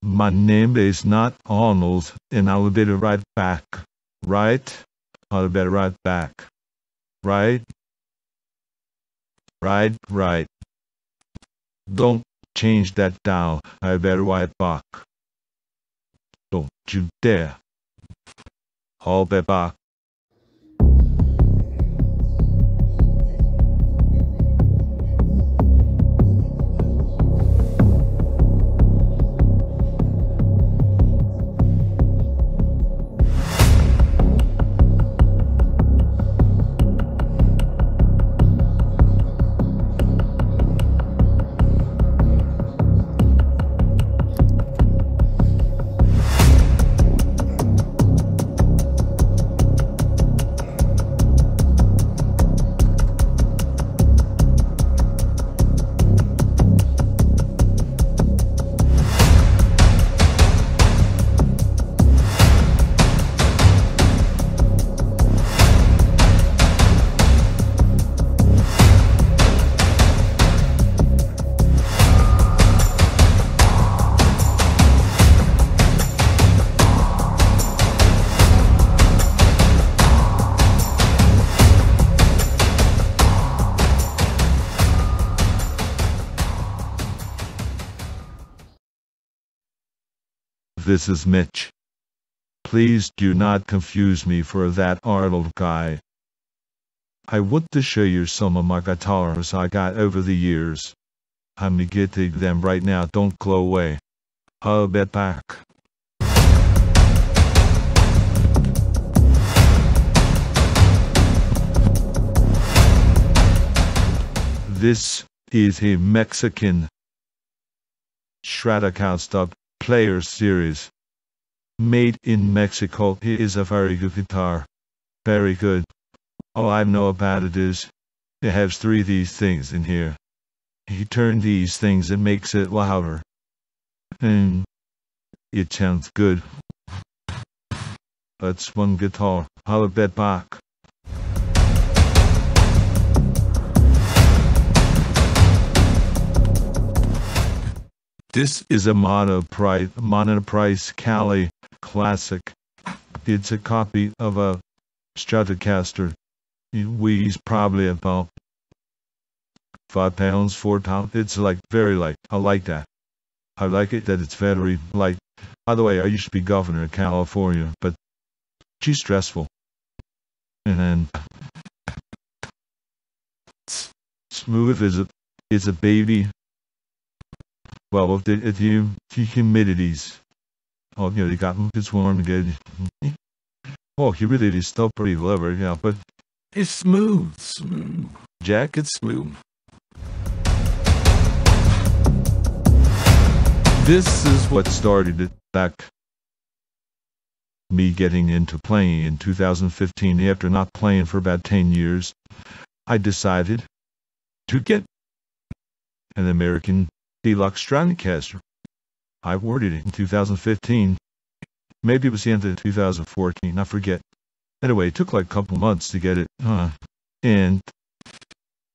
My name is not Arnold, and I'll be right back. Right? I'll be right back. Right? Right, right. Don't change that dial. I better right back. Don't you dare. I'll be back. This is Mitch. Please do not confuse me for that Arnold guy. I want to show you some of my guitars I got over the years. I'm getting them right now, don't go away. I'll be back. This is a Mexican Stratocaster Player Series. Made in Mexico. It is a very good guitar. Very good. All I know about it is it has three these things in here. He turn these things and makes it louder. And it sounds good. That's one guitar. I'll bet back. This is a monoprice, monoprice Cali classic. It's a copy of a Stratocaster. It weighs probably about five pounds, four pounds. It's like very light. I like that. I like it that it's very light. By the way, I used to be governor of California, but she's stressful. And then smooth as a is a baby well, if the, you, the humidities, oh, you know, they got it's warm again. Oh, humidity is still pretty low, yeah, but it's smooth, smooth. Jack, it's smooth. This is what started it back. Me getting into playing in 2015 after not playing for about 10 years. I decided to get an American Deluxe Stratocaster. I ordered it in 2015. Maybe it was the end of 2014, I forget. Anyway, it took like a couple months to get it. Uh, and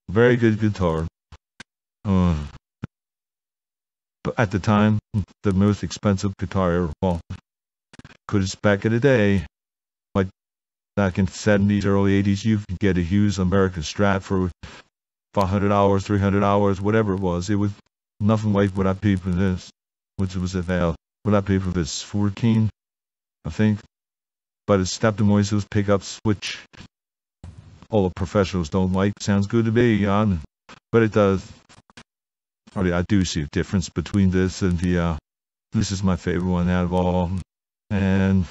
very good guitar. Uh, but at the time, the most expensive guitar ever bought. Because back in the day, like back in the 70s, early 80s, you could get a Hughes American Strat for 500 hours, 300 hours, whatever it was. It was nothing like what I paid for this, which was about what I paid for this 14, I think. But it's stepped in Noiseless pickups, which all the professionals don't like. Sounds good to me, Jan, but it does. I, do see a difference between this and the. Uh, this is my favorite one out of all, and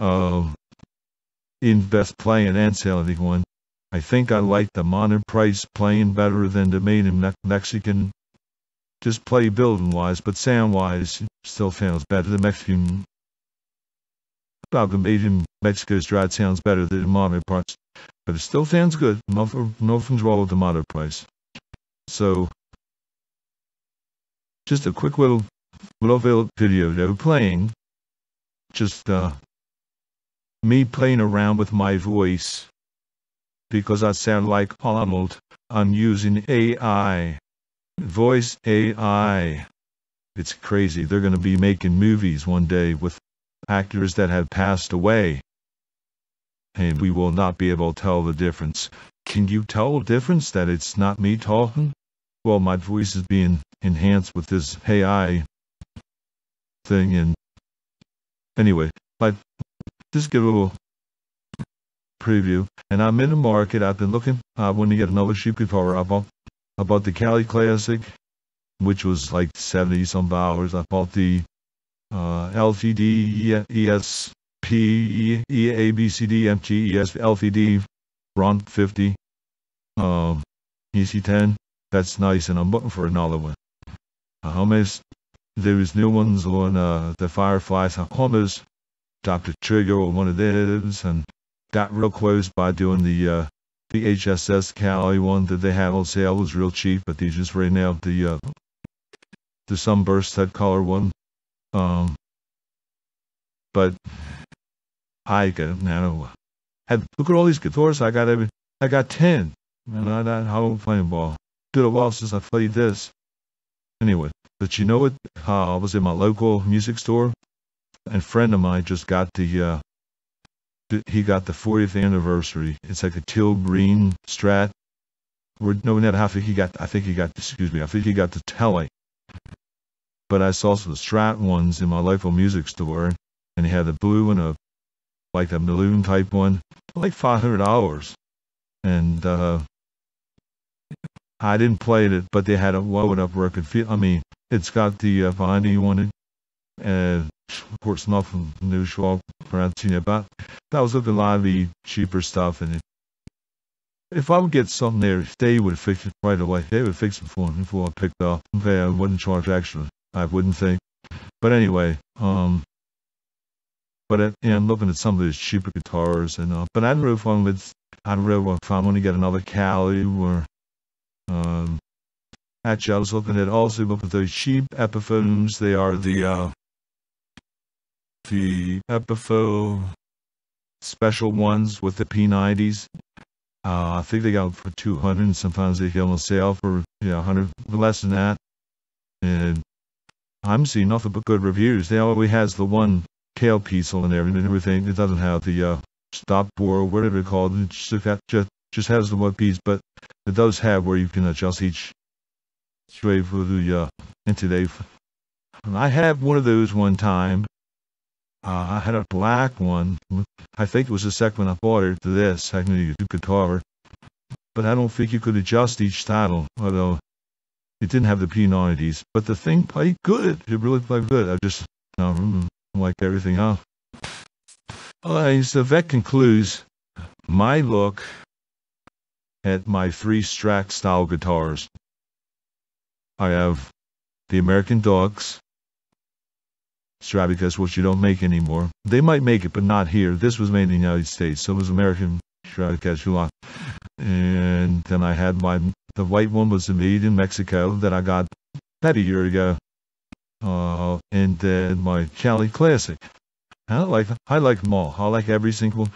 uh, in best playing and selling one. I think I like the monoprice playing better than the made in Mexican just play building wise, but sound wise, still sounds better. The Mexican, Asian Mexico's dried sounds better than the Monoprice, but it still sounds good. Nothing, nothing's wrong with the Monoprice. So, just a quick little, little video though, playing, just uh, me playing around with my voice because I sound like Arnold. I'm using AI voice AI It's crazy. They're going to be making movies one day with actors that have passed away. And we will not be able to tell the difference. Can you tell the difference that it's not me talking? Well, my voice is being enhanced with this AI thing. And anyway, like, just give a little preview. And I'm in the market. I've been looking. I want to get another sheep guitar. I bought, I bought the Cali Classic, which was like 70 some dollars. I bought the uh, LTD ESP EABCD MG ES LTD Ron 50 um, EC10. That's nice, and I'm looking for another one. I almost there's new ones on uh, the Fireflies. Dropped a trigger on one of those and that real close by doing the uh, the HSS Cali one that they had on sale. Was real cheap, but they just ran out the uh, the sunburst head color one. Um, but I got now had look at all these guitars. I got every I got ten. And I don't how I'm playing ball. Been a while since I played this. Anyway, but you know what? Uh, I was in my local music store, and a friend of mine just got the uh, he got the 40th anniversary. It's like a teal green Strat. Or no, not think he got. I think he got. Excuse me. I think he got the Tele. But I saw some Strat ones in my local music store, and he had the blue and a like a balloon type one, like five hundred dollars. And uh, I didn't play it, but they had a low enough could feel. I mean, it's got the uh, binding you wanted, and of course nothing new pronouncing it, but that was looking a lot of the cheaper stuff. And if I would get something there, they would fix it right away. They would fix it for me before I picked up. Okay, I wouldn't charge extra. I wouldn't think. But anyway, um, but you know, I'm looking at some of these cheaper guitars, and uh, but I don't really want with I don't if I want to get another Cali or um, actually I was looking at also looking at those cheap Epiphones. They are the uh, the Epiphone special ones with the P90s. Uh, I think they got for 200. Sometimes they get on sale for yeah 100 less than that. And I'm seeing nothing but good reviews. They always has the one on there and everything. It doesn't have the uh, stop bar, or whatever it's called. It just, just, just has the one piece, but it does have where you can adjust each tray for the uh, into the. I have one of those one time. Uh, I had a black one. I think it was the second one I bought to this. I knew you guitar, but I don't think you could adjust each saddle. Although it didn't have the P90s, but the thing played good. It really played good. I just you know, like everything else. So that concludes my look at my three Strat style guitars. I have the American Deluxe, Stratocaster, which you don't make anymore. They might make it, but not here. This was made in the United States, so it was American Stratocaster. And then I had my, the white one was made in Mexico that I got about a year ago. Uh, and then my Cali Classic. I like I like them all. I like every single.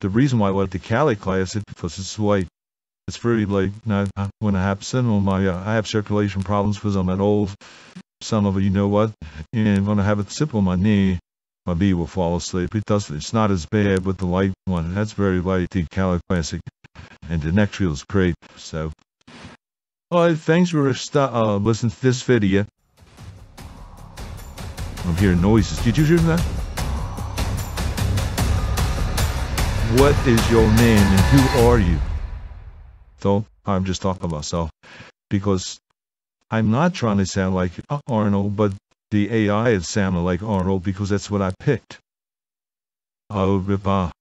The reason why I like the Cali Classic because it's white. It's very like now when I have some my uh, I have circulation problems because I'm an old. Some of you know what, and when I have a sip on my knee, my bee will fall asleep. It does. It's not as bad with the light one. That's very light. The Cali Classic, and the neck is great. So, all right. Thanks for uh, listening to this video. I'm hearing noises. Did you hear that? What is your name and who are you? So I'm just talking about myself because I'm not trying to sound like uh, Arnold, but the AI is sounding like Arnold because that's what I picked. Oh, Ripa.